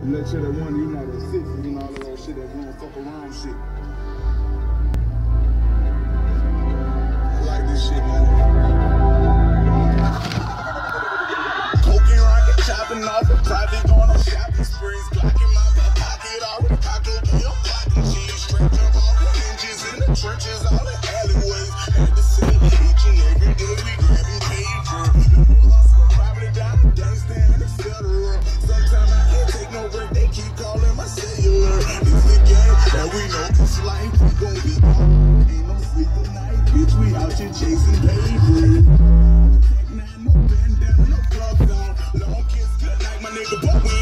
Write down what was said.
And that shit that one, you know, that six, know, all of that shit that going fuck around shit. Like this shit, man. Chopping off glocking my already cocked up, I'm blocking straight up all the hinges in the trenches, all the alleyways, this life, we gon' be gone. Ain't no sleep tonight. bitch, we out here chasing paper. Tech nine, no bandana, no club. on. Long kiss, good night, my nigga, but we